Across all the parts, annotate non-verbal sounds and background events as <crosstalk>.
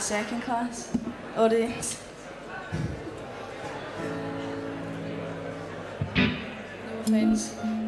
second class audience? No offense.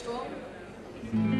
strong.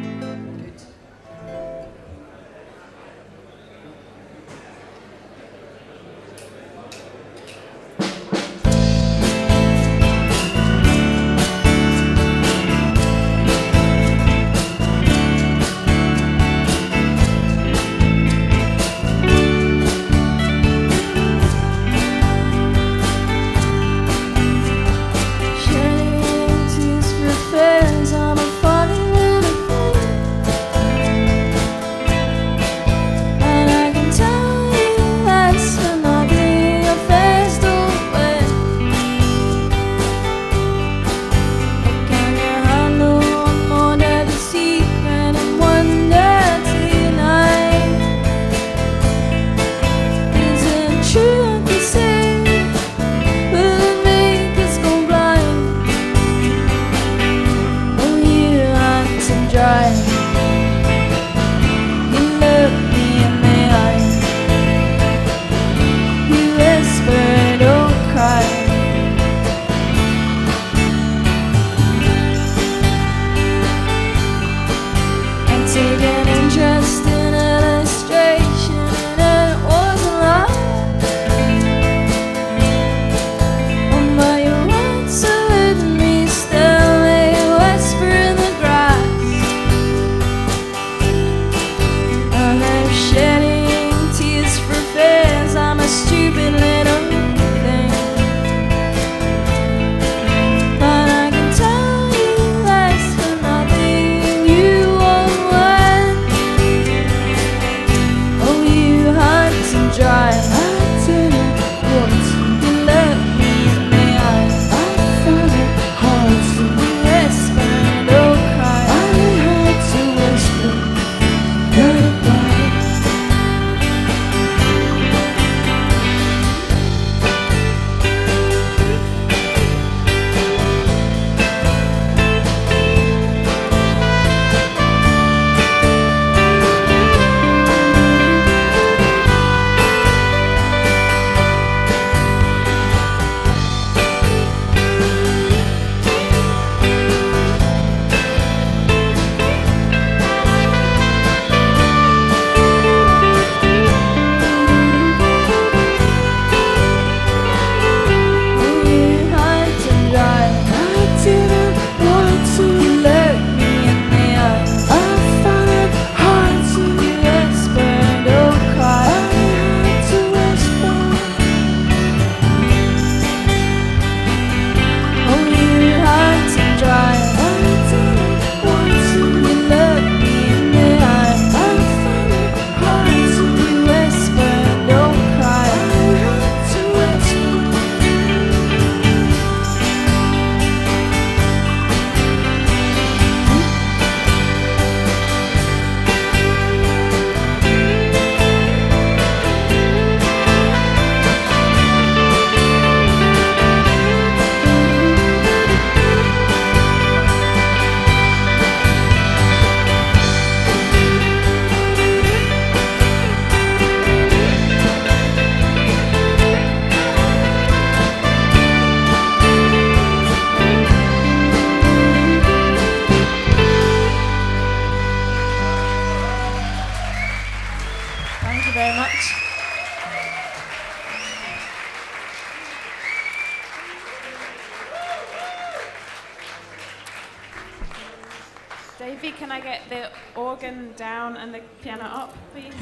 Vic, can I get the organ down and the piano up, please?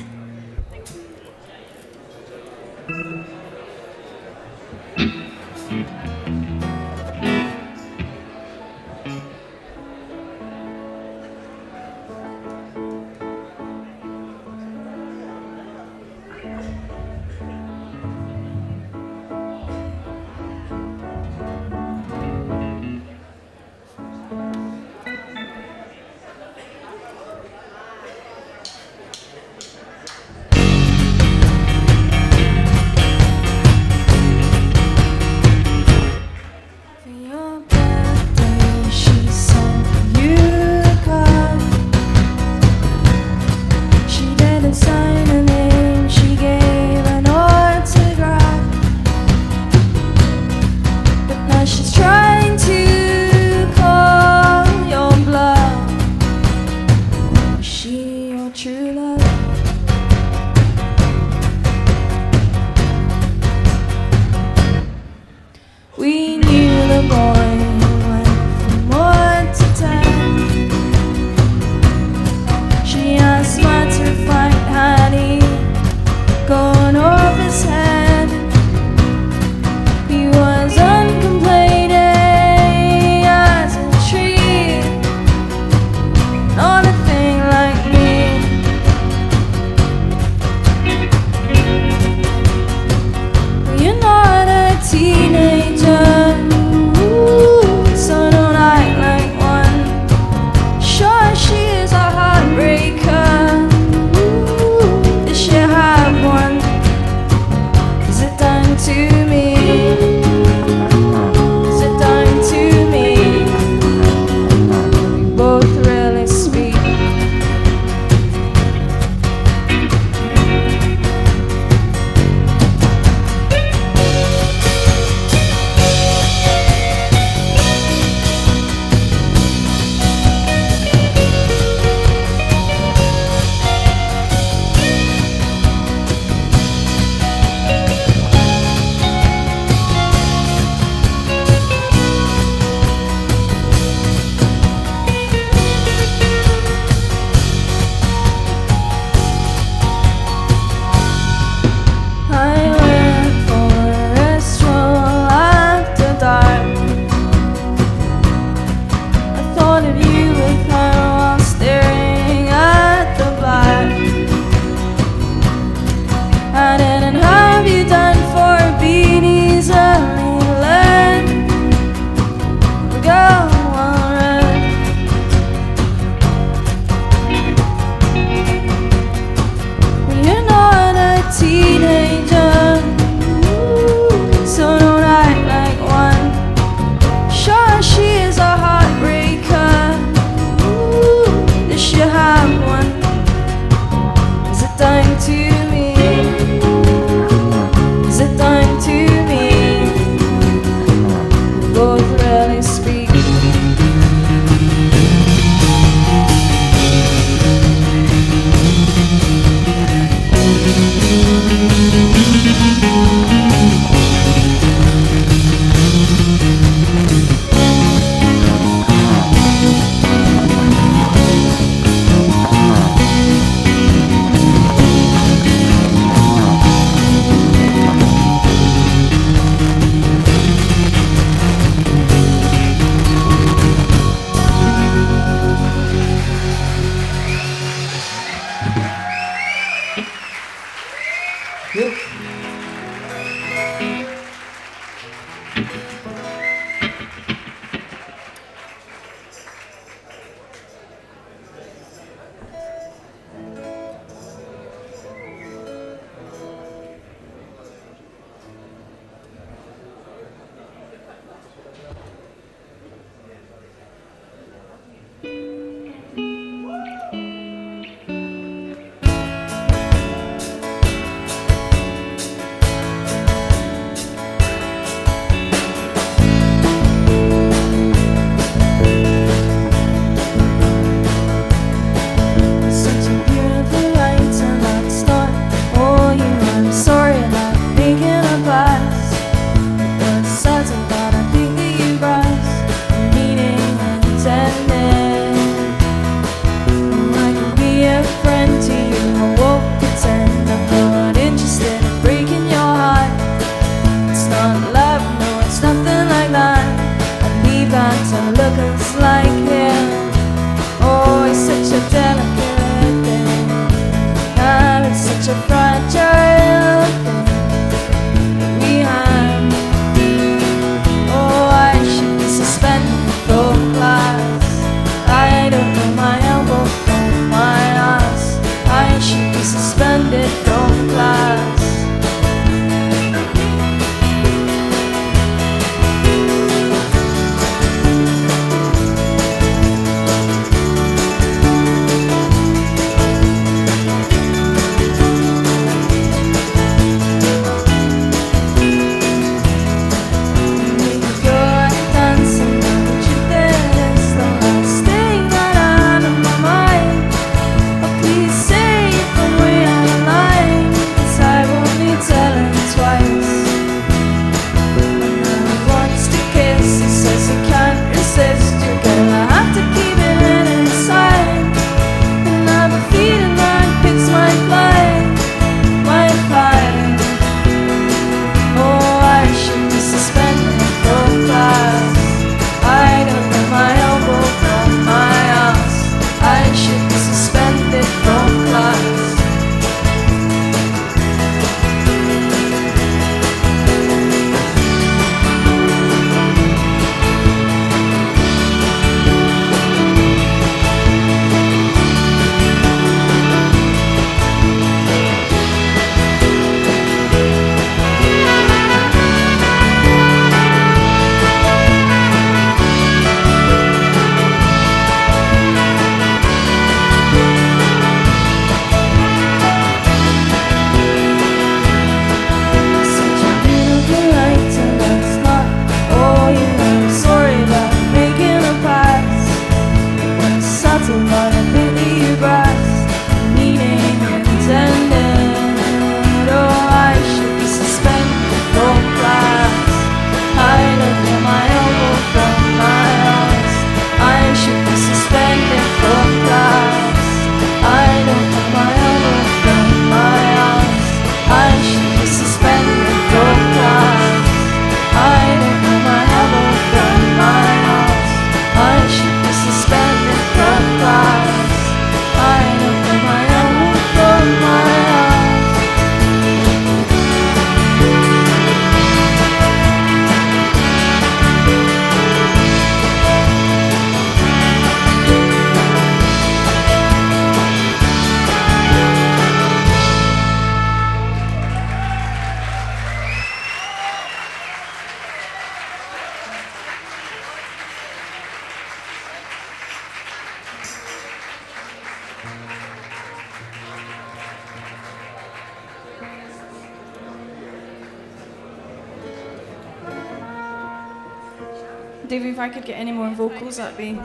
vou cruzar bem.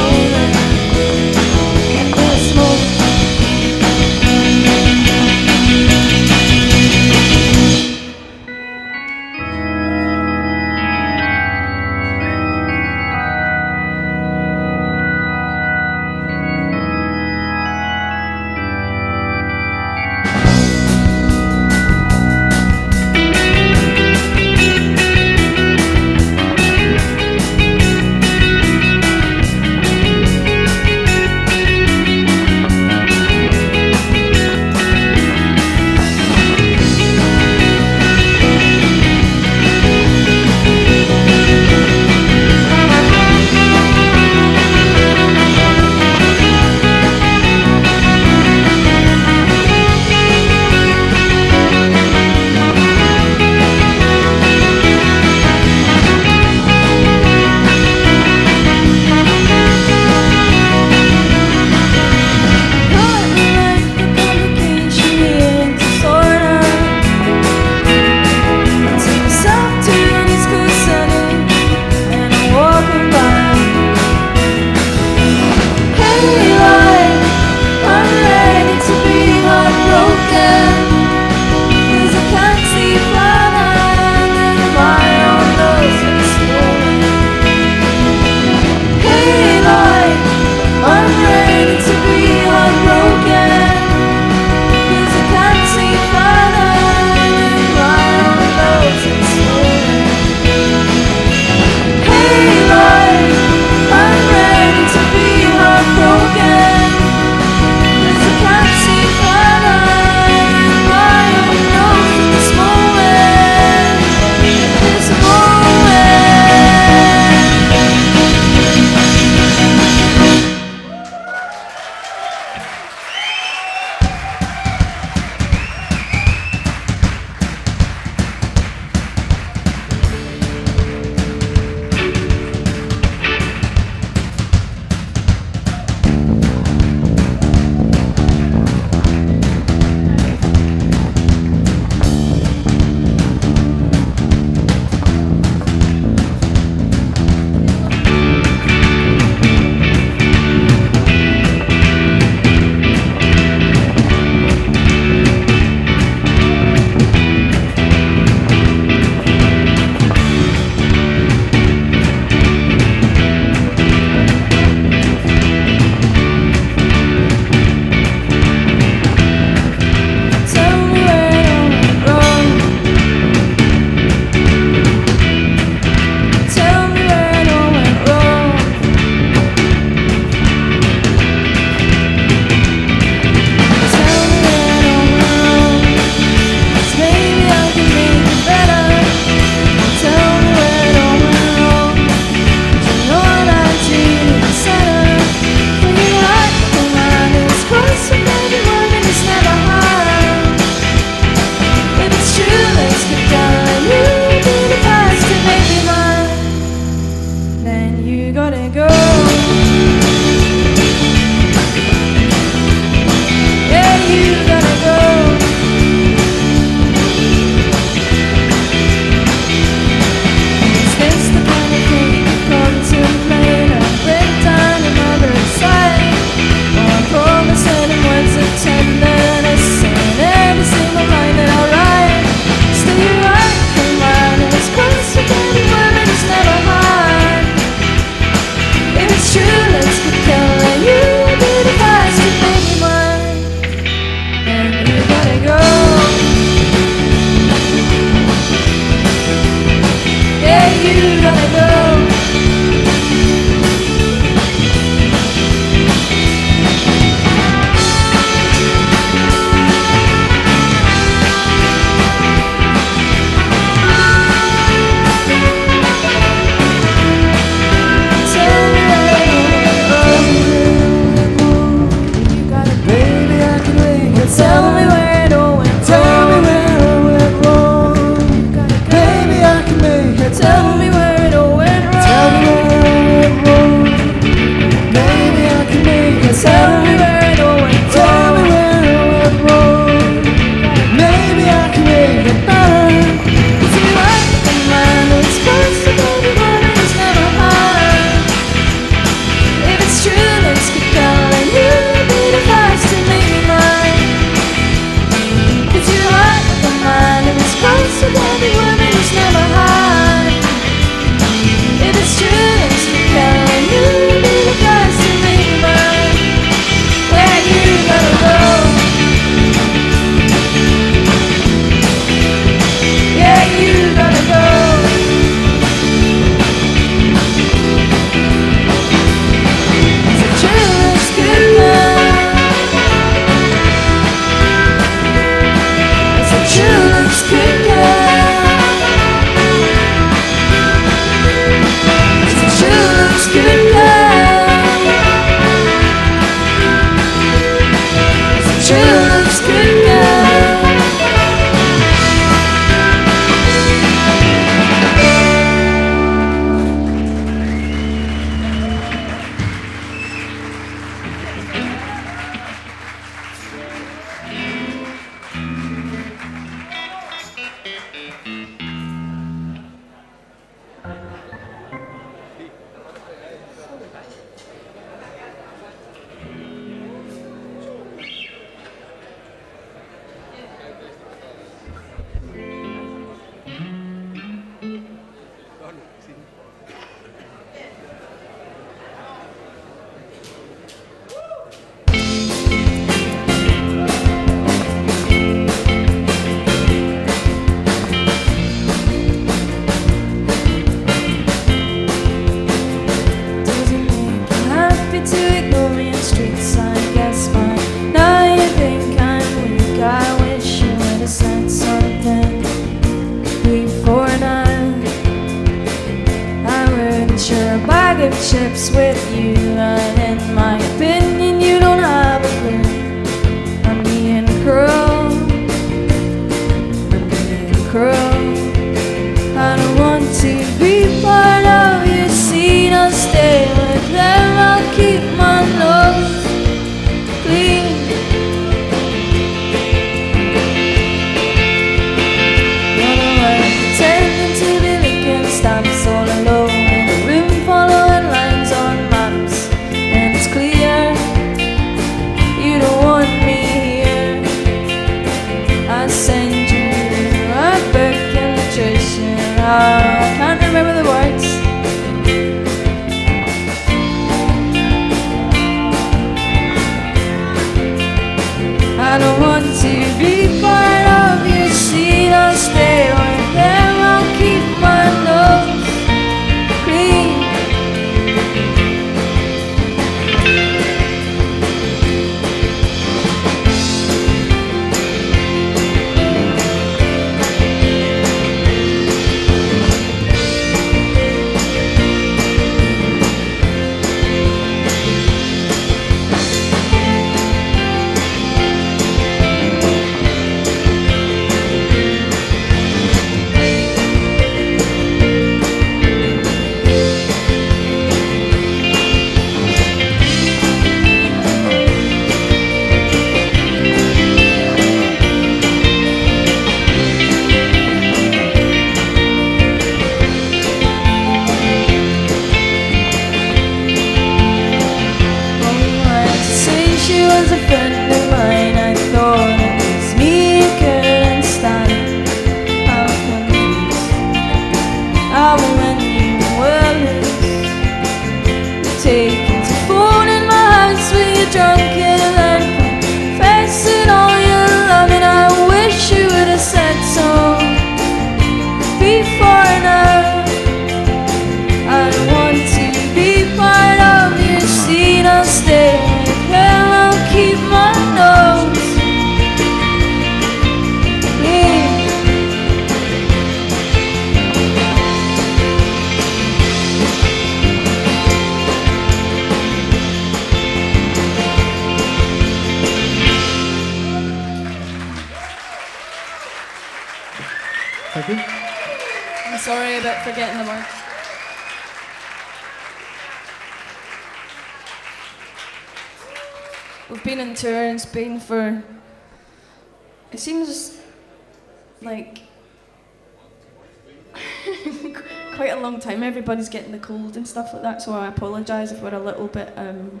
cold and stuff like that, so I apologise if we're a little bit um,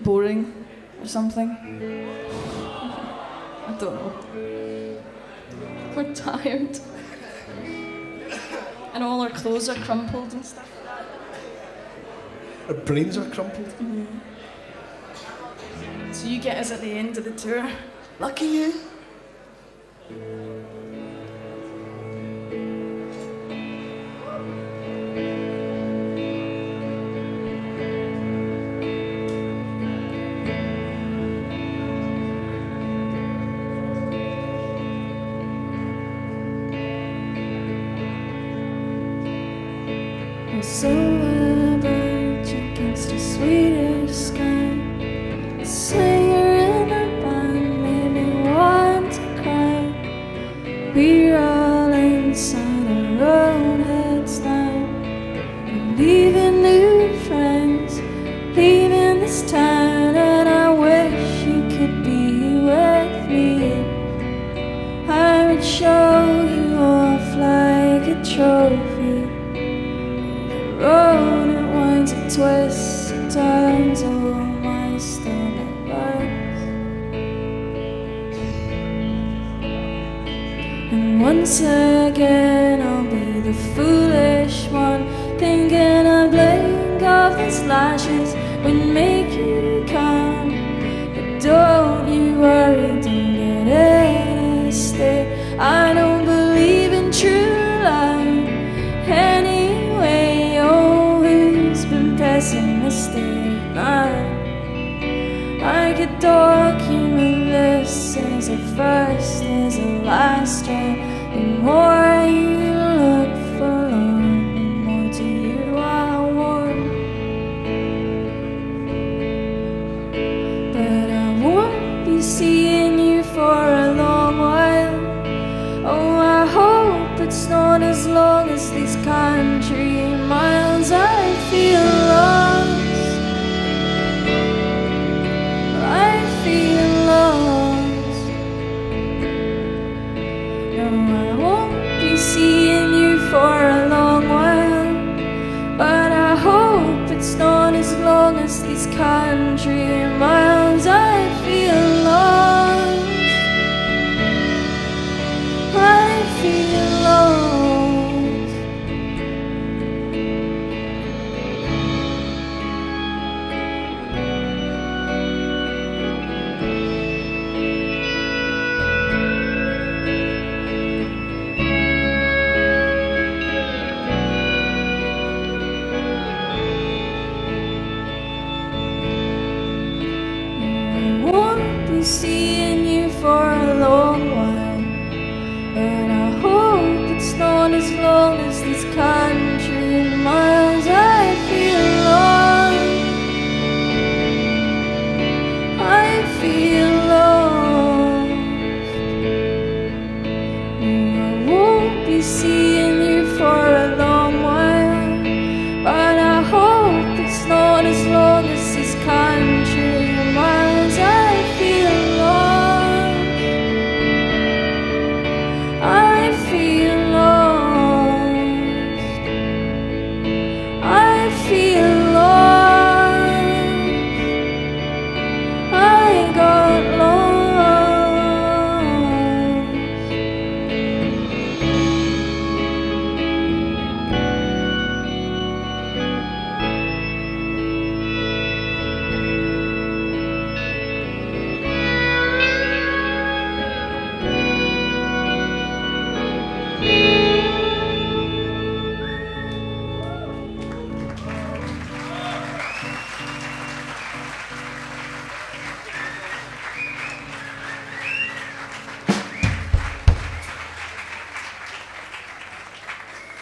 boring or something. <laughs> I don't know. We're tired. and all our clothes are crumpled and stuff like that. Our brains are crumpled? Mm-hmm. So you get us at the end of the tour. Lucky you.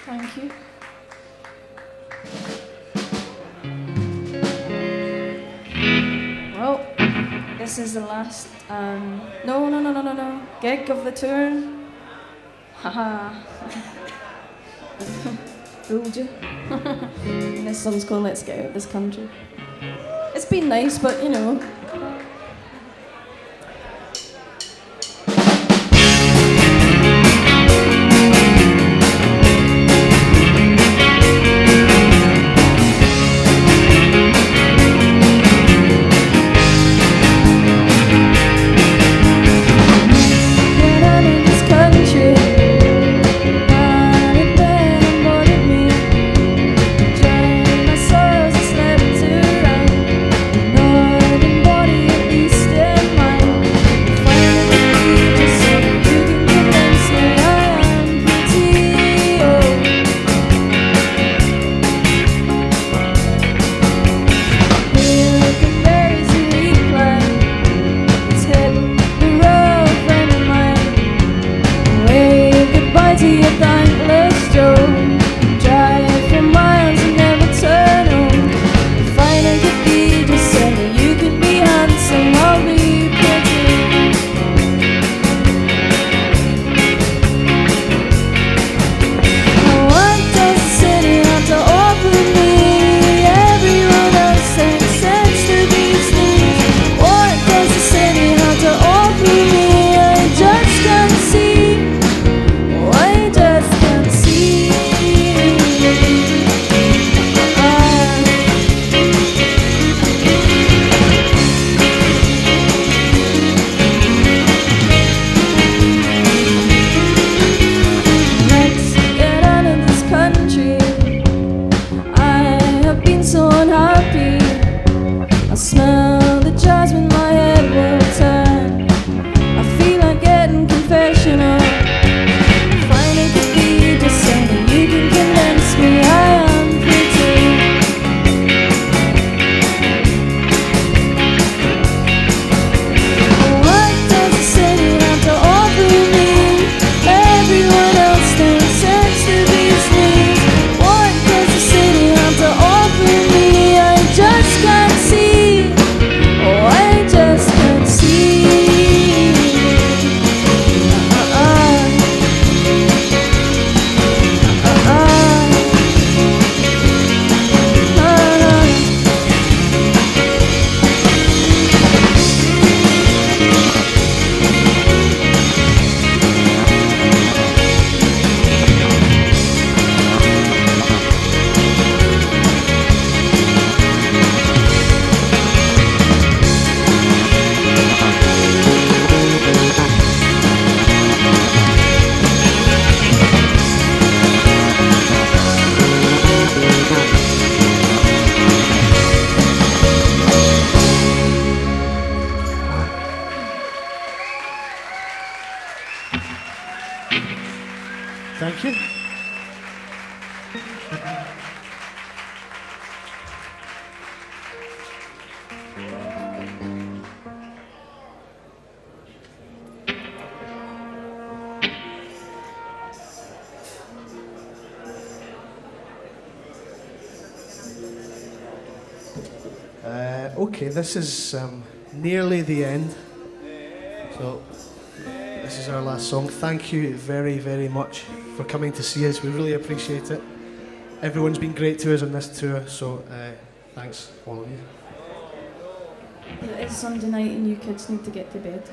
Thank you. Well, this is the last, um, no, no, no, no, no, no, gig of the tour. Haha. <laughs> Fooled you. <laughs> this song's called Let's Get Out of This Country. It's been nice, but you know, Uh, okay, this is um, nearly the end. So, this is our last song. Thank you very, very much for coming to see us. We really appreciate it. Everyone's been great to us on this tour, so uh, thanks, all of you. It is Sunday night and you kids need to get to bed.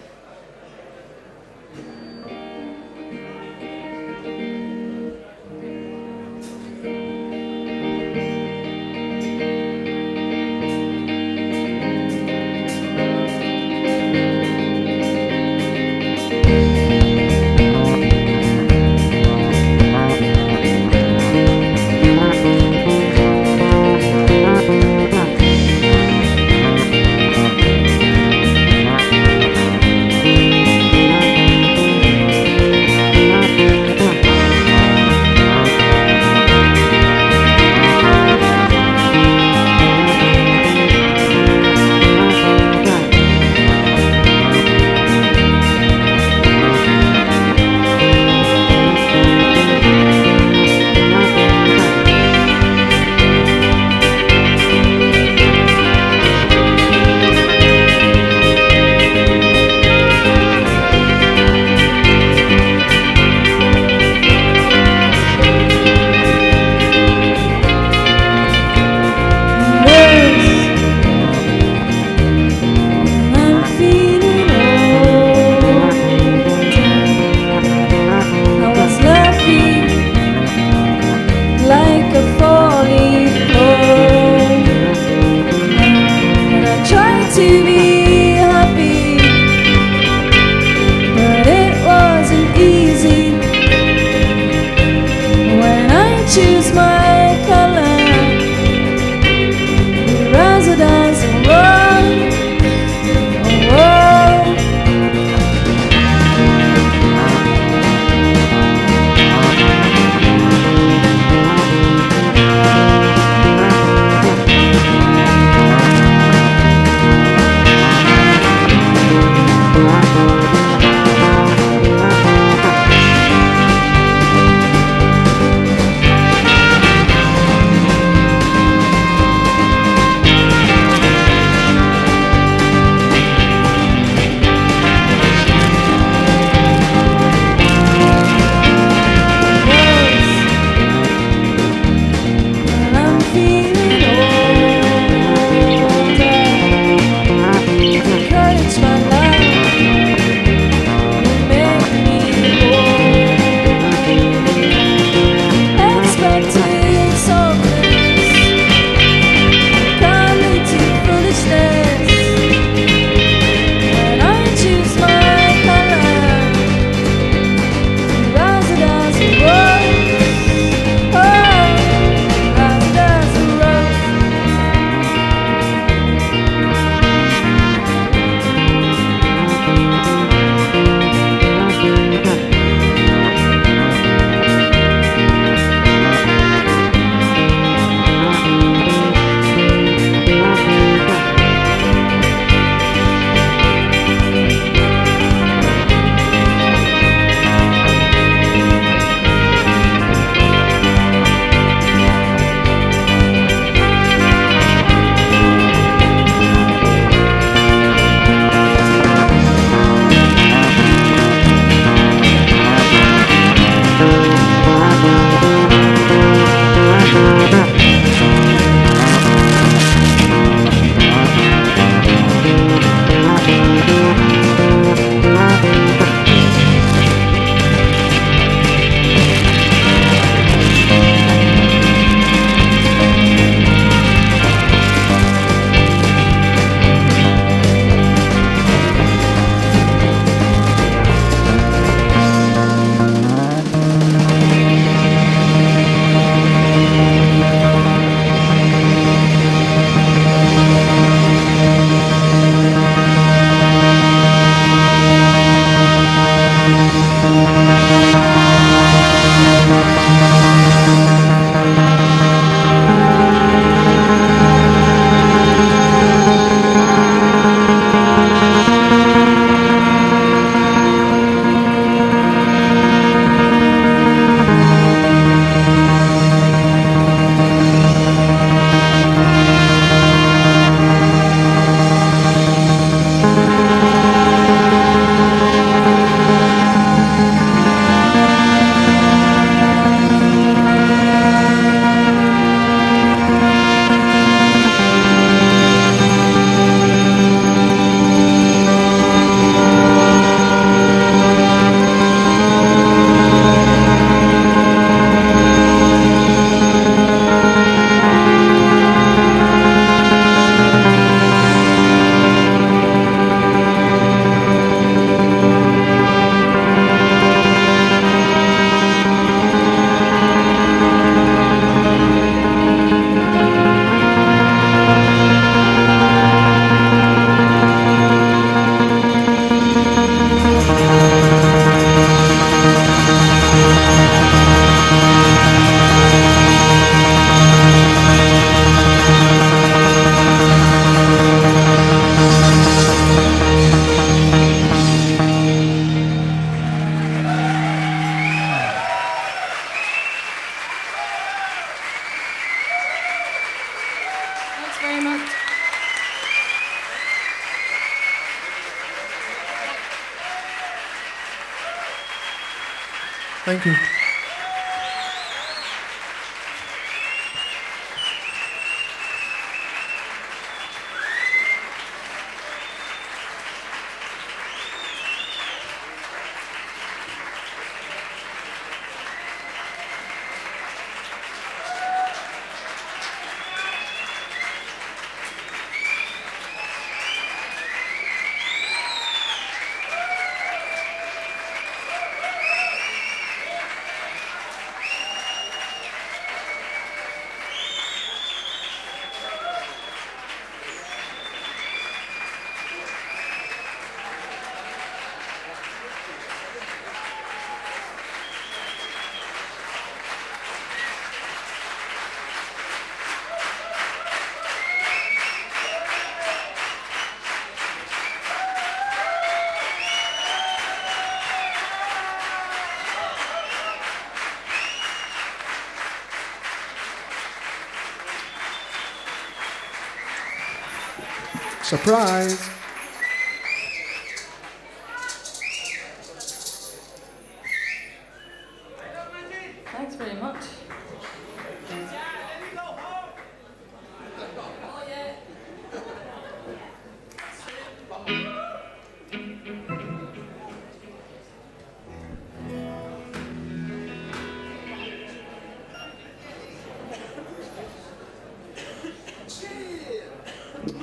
Surprise!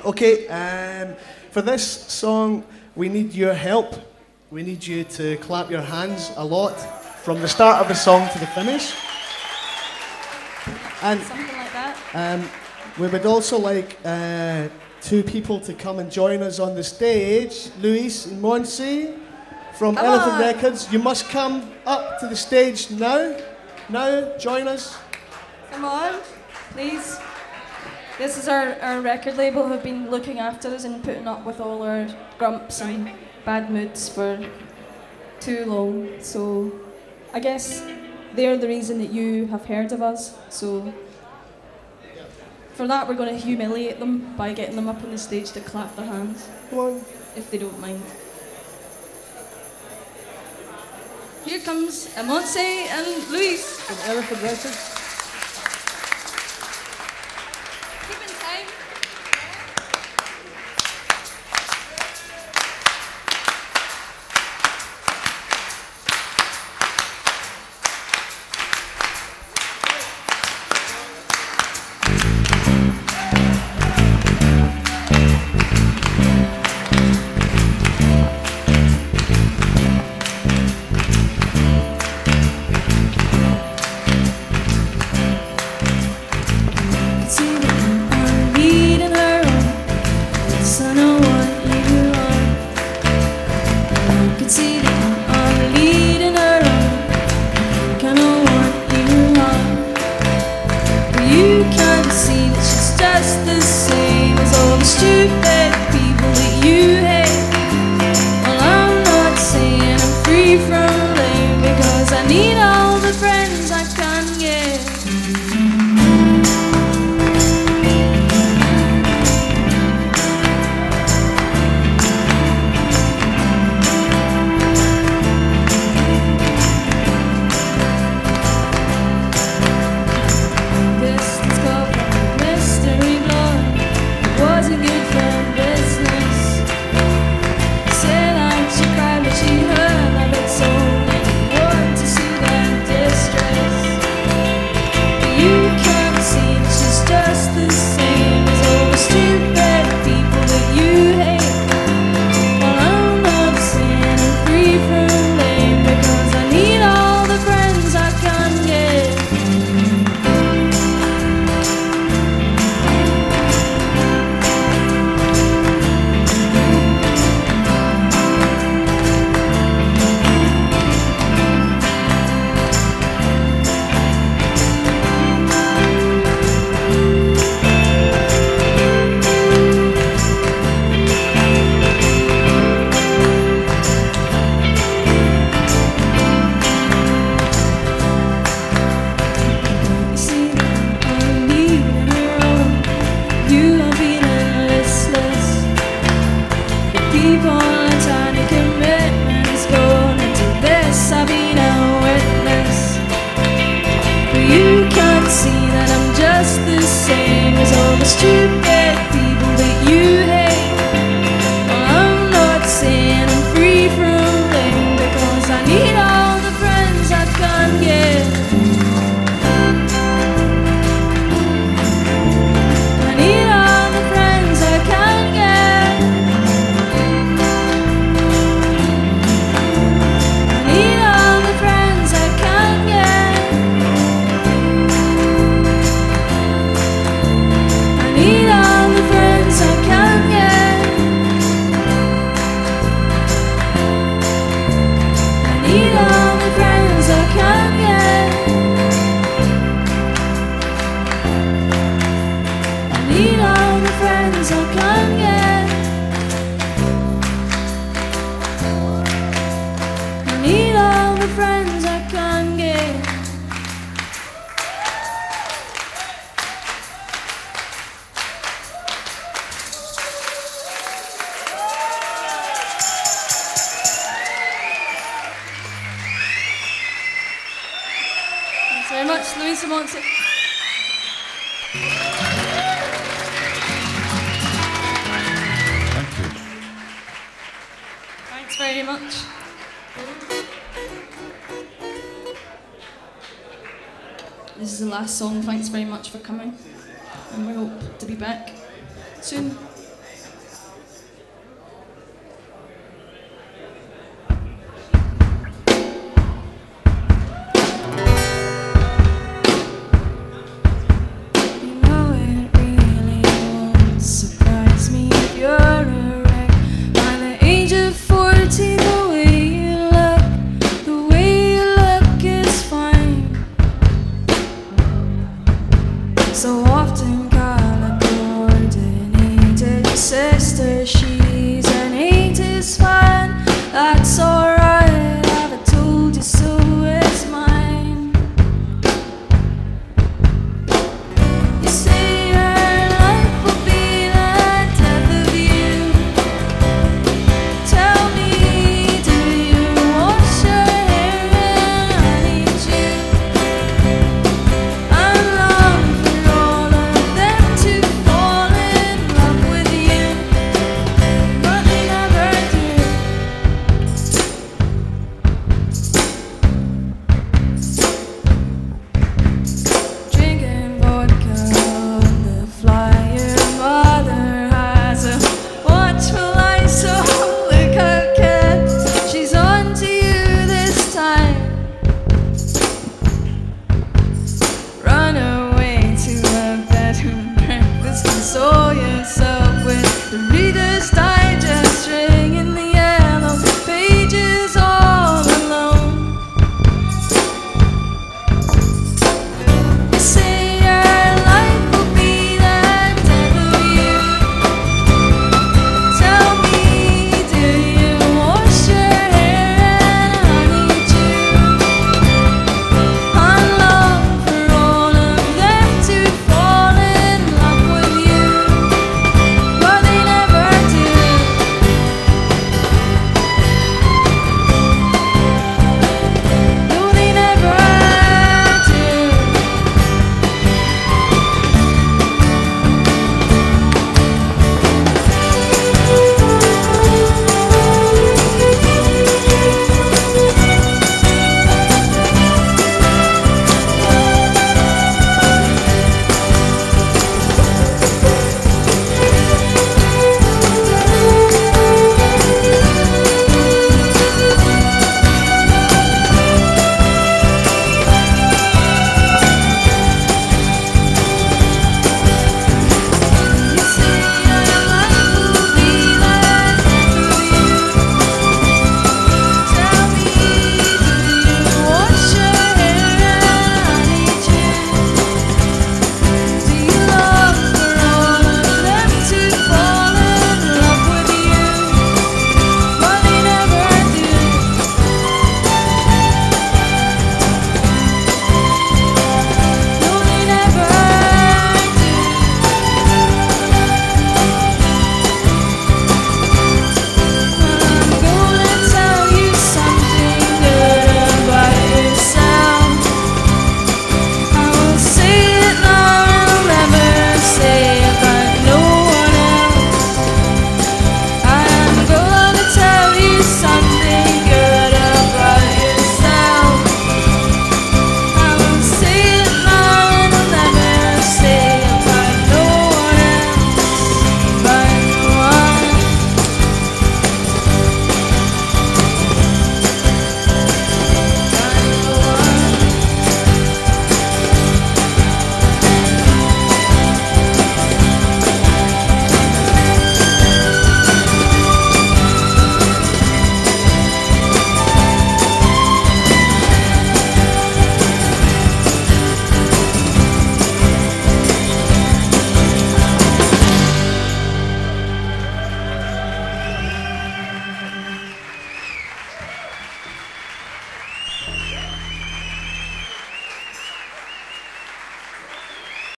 Okay, um, for this song, we need your help. We need you to clap your hands a lot from the start of the song to the finish. And Something like that. um, we would also like uh, two people to come and join us on the stage. Luis and Montse from Come Elefant on. Records. You must come up to the stage now. Now, join us. Come on, please. This is our, our record label who've been looking after us and putting up with all our grumps and bad moods for too long. So I guess they're the reason that you have heard of us. So for that, we're going to humiliate them by getting them up on the stage to clap their hands, Come on. if they don't mind. Here comes Amonse and Luis. From Elefant Records. This